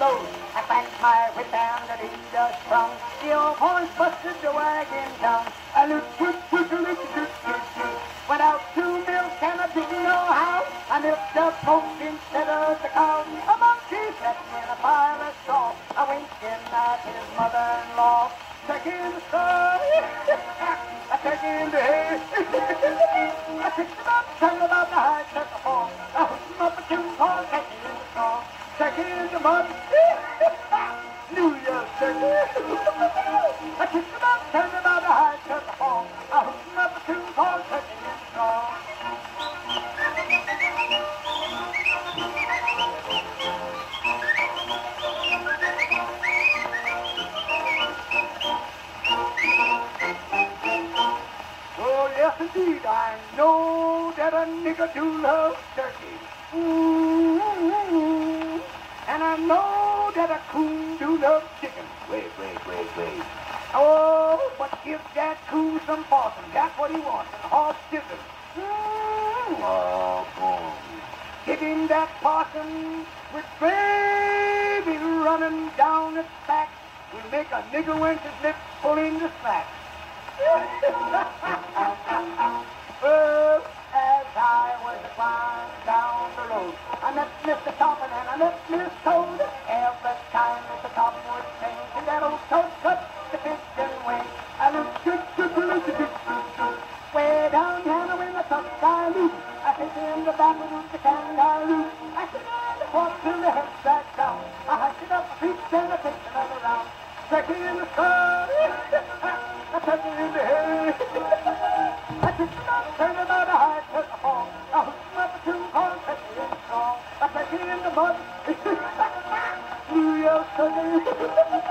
low. I cracked my whip down the lead a sprung. The old horse busted the wagon down. I look, look, look, look, look, look. Went out to milk and I didn't know how. I milked the poke instead of the cow. A monkey sat in a pile of straw. I winked in at his mother-in-law. Second star, I take in the hay. Take in the mud. New Year's Day. I picked him up, turned him out the high, took the fall. I hooked him up two him in the straw. Oh, yes, indeed, I know that a nigger do love turkey. Ooh, I that a coon do love chicken. Wait, wait, wait, wait. Oh, but give that coon some possum. That's what he wants, horse chicken. Mm, oh, boy. Give him that possum with baby running down its back. Will make a nigger winch his lips pulling the slack. down I met Mr. Toppin and I met Miss Toad. Every time Mr. Toppin would sing, and that old toad cut the pigeon wing. I looked good, good, good, good, good, good, good. Way down yonder when the tuck I hit in the back of the kangaroo. I sit in the porch till the head back down. I hiked it up the creek and I picked another round. Second in the sun, I took it in the hay. I took up, turned it took it in the mud. New York City.